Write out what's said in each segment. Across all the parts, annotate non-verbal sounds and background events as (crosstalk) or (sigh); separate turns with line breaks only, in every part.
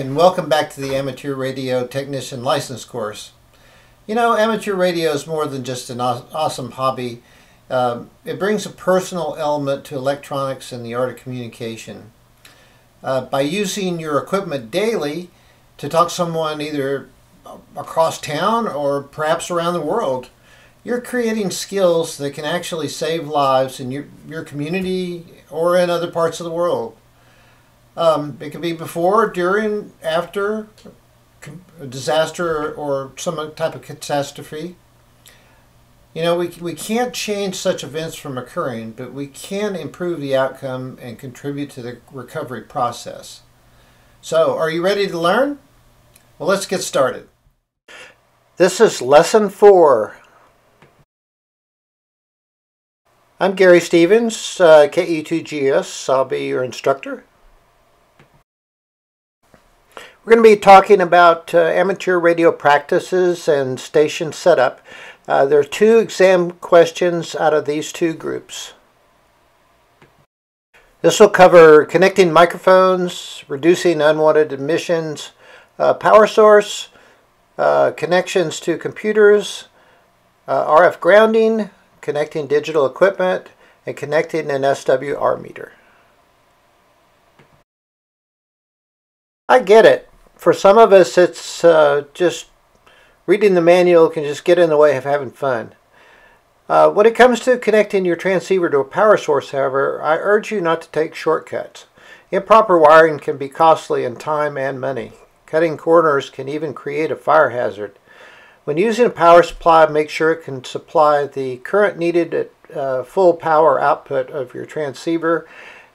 and welcome back to the Amateur Radio Technician License Course. You know, amateur radio is more than just an awesome hobby. Um, it brings a personal element to electronics and the art of communication. Uh, by using your equipment daily to talk to someone either across town or perhaps around the world, you're creating skills that can actually save lives in your, your community or in other parts of the world. Um, it can be before, during, after a disaster or some type of catastrophe. You know, we, we can't change such events from occurring, but we can improve the outcome and contribute to the recovery process. So, are you ready to learn? Well, let's get started. This is Lesson 4. I'm Gary Stevens, uh, KE2GS. I'll be your instructor. We're going to be talking about uh, amateur radio practices and station setup. Uh, there are two exam questions out of these two groups. This will cover connecting microphones, reducing unwanted emissions, uh, power source, uh, connections to computers, uh, RF grounding, connecting digital equipment, and connecting an SWR meter. I get it for some of us, it's uh, just reading the manual can just get in the way of having fun. Uh, when it comes to connecting your transceiver to a power source, however, I urge you not to take shortcuts. Improper wiring can be costly in time and money. Cutting corners can even create a fire hazard. When using a power supply, make sure it can supply the current needed at uh, full power output of your transceiver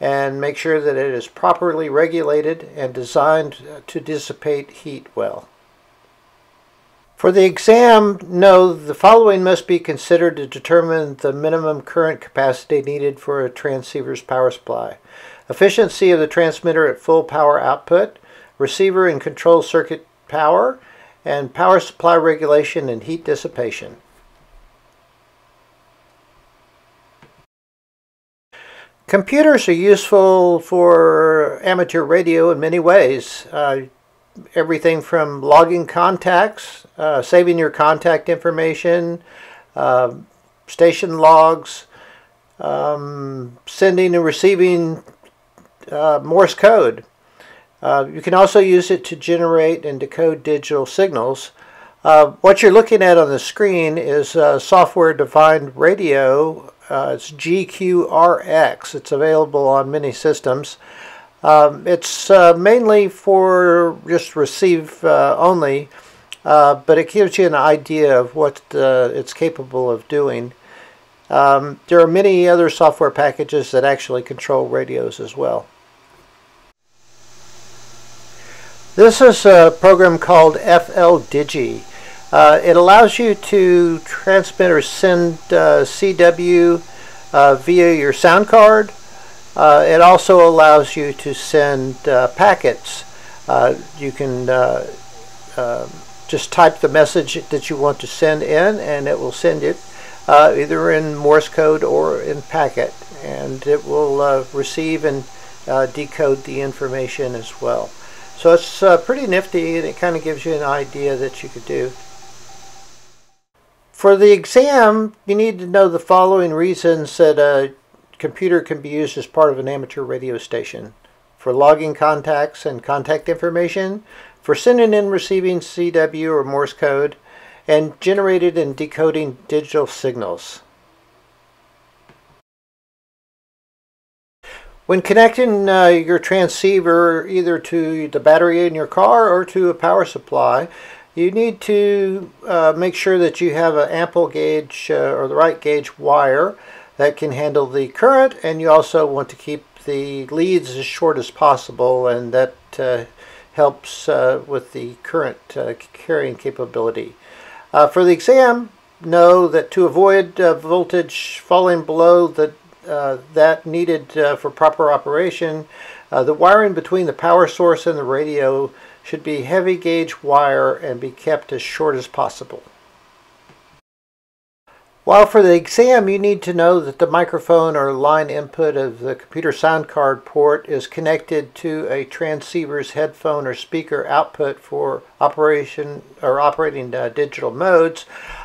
and make sure that it is properly regulated and designed to dissipate heat well. For the exam, know the following must be considered to determine the minimum current capacity needed for a transceiver's power supply. Efficiency of the transmitter at full power output, receiver and control circuit power, and power supply regulation and heat dissipation. Computers are useful for amateur radio in many ways. Uh, everything from logging contacts, uh, saving your contact information, uh, station logs, um, sending and receiving uh, Morse code. Uh, you can also use it to generate and decode digital signals. Uh, what you're looking at on the screen is software-defined radio uh, it's GQRX. It's available on many systems. Um, it's uh, mainly for just receive uh, only, uh, but it gives you an idea of what uh, it's capable of doing. Um, there are many other software packages that actually control radios as well. This is a program called FLDigi. Uh, it allows you to transmit or send uh, CW uh, via your sound card. Uh, it also allows you to send uh, packets. Uh, you can just type the message that you want to send in and it will send it either in Morse code or in packet and it will receive and decode the information as well. So it's pretty nifty and it kind of gives you an idea that you could do. For the exam, you need to know the following reasons that a computer can be used as part of an amateur radio station. For logging contacts and contact information, for sending and receiving CW or Morse code, and generated and decoding digital signals. When connecting uh, your transceiver either to the battery in your car or to a power supply, you need to uh, make sure that you have an ample gauge uh, or the right gauge wire that can handle the current and you also want to keep the leads as short as possible and that uh, helps uh, with the current uh, carrying capability. Uh, for the exam, know that to avoid voltage falling below the, that needed for proper operation, the wiring between the power source and the radio should be heavy gauge wire and be kept as short as possible. While for the exam you need to know that the microphone or line input of the computer sound card port is connected to a transceiver's headphone or speaker output for operation or operating uh, digital modes,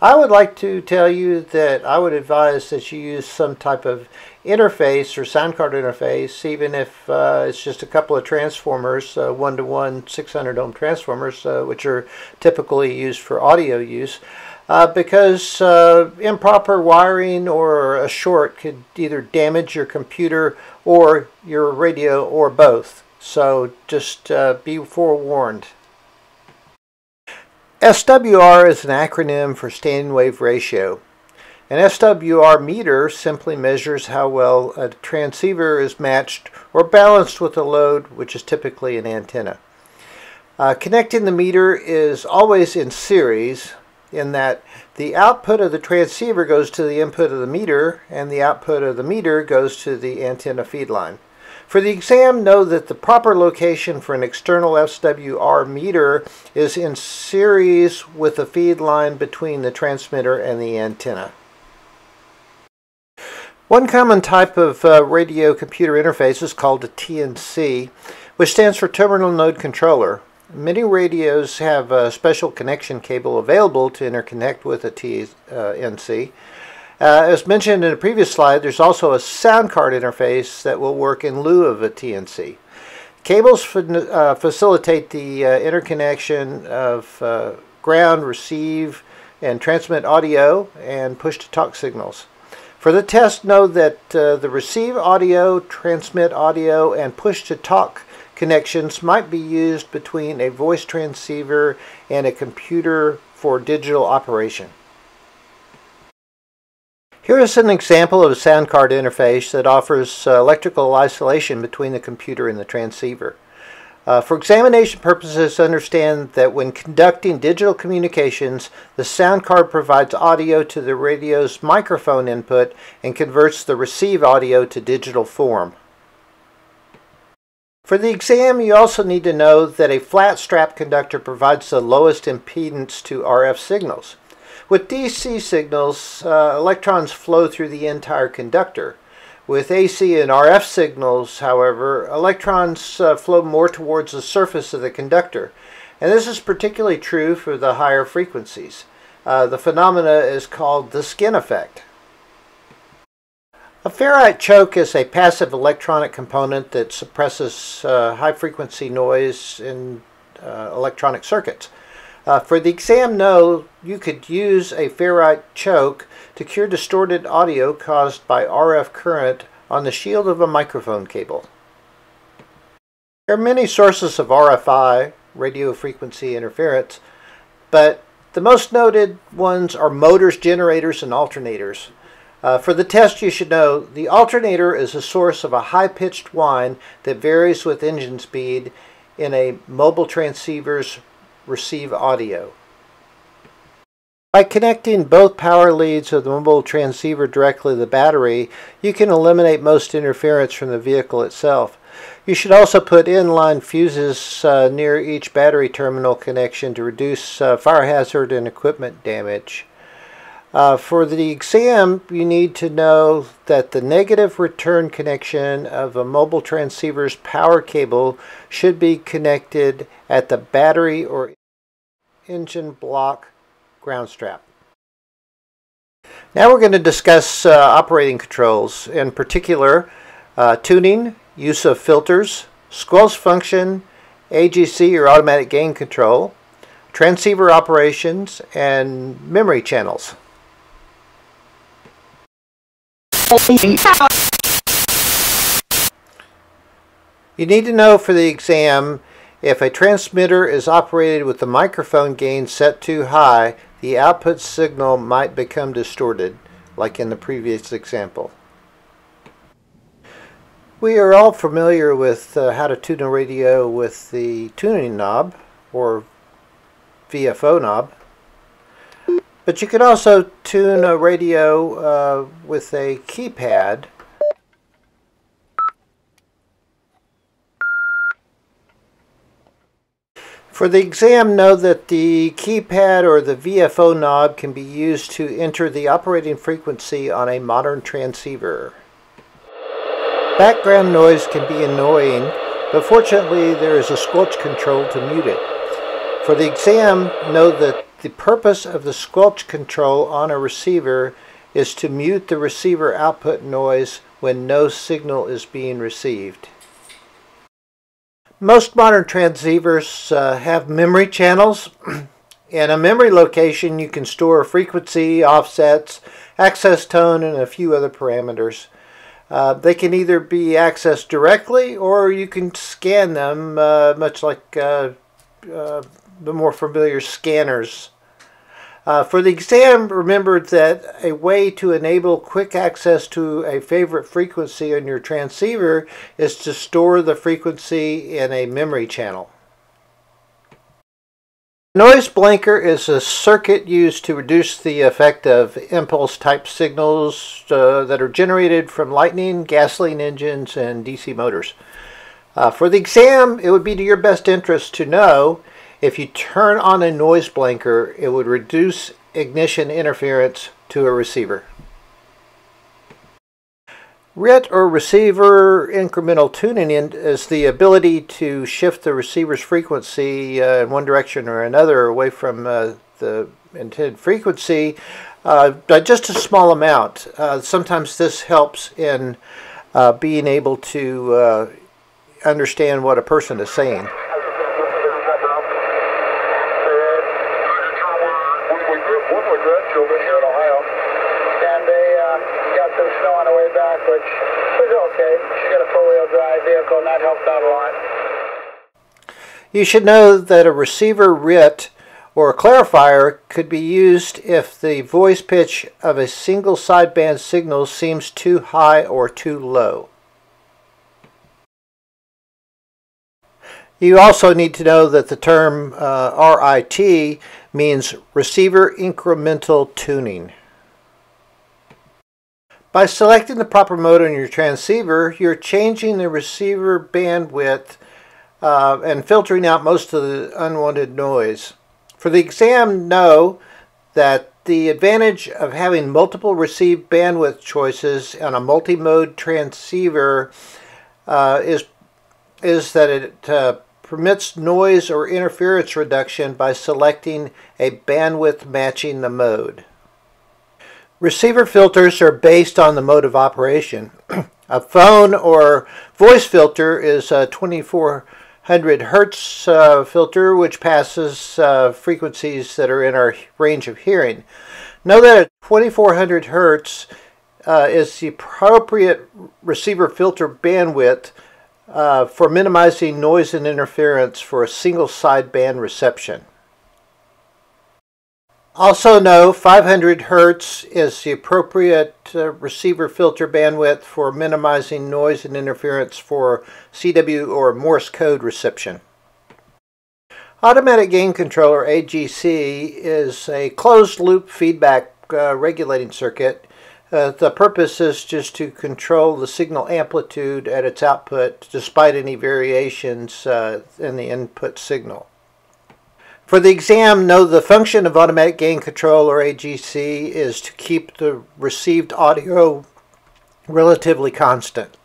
I would like to tell you that I would advise that you use some type of interface or sound card interface, even if uh, it's just a couple of transformers, uh, one-to-one 600 ohm transformers, uh, which are typically used for audio use uh, because uh, improper wiring or a short could either damage your computer or your radio or both. So just be forewarned. SWR is an acronym for standing wave ratio. An SWR meter simply measures how well a transceiver is matched or balanced with a load, which is typically an antenna. Uh, connecting the meter is always in series, in that the output of the transceiver goes to the input of the meter and the output of the meter goes to the antenna feed line. For the exam, know that the proper location for an external SWR meter is in series with the feed line between the transmitter and the antenna. One common type of uh, radio computer interface is called a TNC, which stands for Terminal Node Controller. Many radios have a special connection cable available to interconnect with a TNC. Uh, as mentioned in a previous slide, there's also a sound card interface that will work in lieu of a TNC. Cables uh, facilitate the uh, interconnection of uh, ground, receive, and transmit audio and push-to-talk signals. For the test, know that uh, the receive audio, transmit audio, and push-to-talk connections might be used between a voice transceiver and a computer for digital operation. Here is an example of a sound card interface that offers uh, electrical isolation between the computer and the transceiver. Uh, for examination purposes, understand that when conducting digital communications, the sound card provides audio to the radio's microphone input and converts the receive audio to digital form. For the exam, you also need to know that a flat strap conductor provides the lowest impedance to RF signals. With DC signals, uh, electrons flow through the entire conductor. With AC and RF signals, however, electrons uh, flow more towards the surface of the conductor. And this is particularly true for the higher frequencies. Uh, the phenomena is called the skin effect. A ferrite choke is a passive electronic component that suppresses uh, high frequency noise in uh, electronic circuits. Uh, for the exam know, you could use a ferrite choke to cure distorted audio caused by RF current on the shield of a microphone cable. There are many sources of RFI, radio frequency interference, but the most noted ones are motors, generators, and alternators. Uh, for the test, you should know the alternator is a source of a high-pitched whine that varies with engine speed in a mobile transceiver's receive audio. By connecting both power leads of the mobile transceiver directly to the battery, you can eliminate most interference from the vehicle itself. You should also put inline fuses uh, near each battery terminal connection to reduce uh, fire hazard and equipment damage. Uh, for the exam, you need to know that the negative return connection of a mobile transceiver's power cable should be connected at the battery or engine block ground strap. Now we're going to discuss uh, operating controls, in particular uh, tuning, use of filters, squelch function, AGC or automatic gain control, transceiver operations, and memory channels. You need to know for the exam if a transmitter is operated with the microphone gain set too high, the output signal might become distorted, like in the previous example. We are all familiar with uh, how to tune a radio with the tuning knob or VFO knob. But you can also tune a radio uh, with a keypad. For the exam, know that the keypad or the VFO knob can be used to enter the operating frequency on a modern transceiver. Background noise can be annoying, but fortunately there is a squelch control to mute it. For the exam, know that the purpose of the squelch control on a receiver is to mute the receiver output noise when no signal is being received. Most modern transceivers uh, have memory channels. (clears throat) In a memory location, you can store frequency, offsets, access tone, and a few other parameters. Uh, they can either be accessed directly or you can scan them, uh, much like uh, uh, the more familiar scanners uh, for the exam, remember that a way to enable quick access to a favorite frequency on your transceiver is to store the frequency in a memory channel. Noise blanker is a circuit used to reduce the effect of impulse type signals uh, that are generated from lightning, gasoline engines, and DC motors. Uh, for the exam, it would be to your best interest to know if you turn on a noise blanker, it would reduce ignition interference to a receiver. RIT or receiver incremental tuning is the ability to shift the receiver's frequency uh, in one direction or another away from uh, the intended frequency uh, by just a small amount. Uh, sometimes this helps in uh, being able to uh, understand what a person is saying.
Which was okay. She got a four-wheel drive vehicle, and that helped out a lot.
You should know that a receiver RIT or a clarifier could be used if the voice pitch of a single sideband signal seems too high or too low. You also need to know that the term uh, RIT means receiver incremental tuning. By selecting the proper mode on your transceiver, you're changing the receiver bandwidth uh, and filtering out most of the unwanted noise. For the exam, know that the advantage of having multiple receive bandwidth choices on a multi-mode transceiver uh, is, is that it uh, permits noise or interference reduction by selecting a bandwidth matching the mode. Receiver filters are based on the mode of operation. (clears throat) a phone or voice filter is a 2400 hertz uh, filter which passes uh, frequencies that are in our range of hearing. Know that 2400 hertz uh, is the appropriate receiver filter bandwidth uh, for minimizing noise and interference for a single sideband reception. Also know 500 Hertz is the appropriate uh, receiver filter bandwidth for minimizing noise and interference for CW or Morse code reception. Automatic Gain Controller AGC is a closed loop feedback uh, regulating circuit. Uh, the purpose is just to control the signal amplitude at its output despite any variations uh, in the input signal. For the exam, know the function of automatic gain control or AGC is to keep the received audio relatively constant.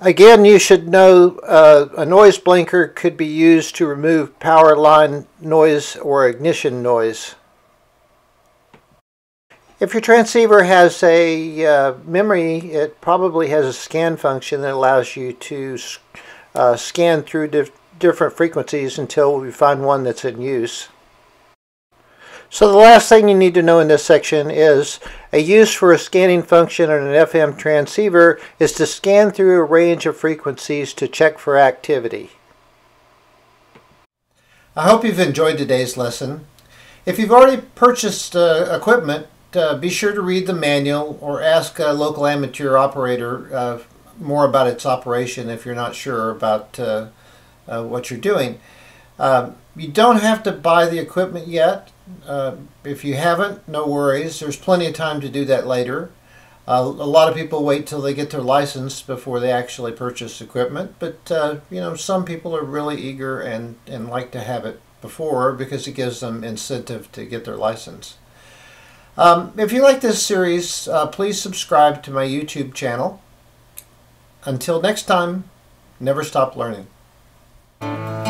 Again, you should know uh, a noise blanker could be used to remove power line noise or ignition noise. If your transceiver has a uh, memory, it probably has a scan function that allows you to uh, scan through different frequencies until we find one that's in use. So the last thing you need to know in this section is a use for a scanning function on an FM transceiver is to scan through a range of frequencies to check for activity. I hope you've enjoyed today's lesson. If you've already purchased uh, equipment, uh, be sure to read the manual or ask a local amateur operator uh, more about its operation if you're not sure about uh, what you're doing. Um, you don't have to buy the equipment yet. Uh, if you haven't, no worries. There's plenty of time to do that later. Uh, a lot of people wait till they get their license before they actually purchase equipment, but uh, you know some people are really eager and, and like to have it before because it gives them incentive to get their license. Um, if you like this series, uh, please subscribe to my YouTube channel. Until next time, never stop learning. Thank you.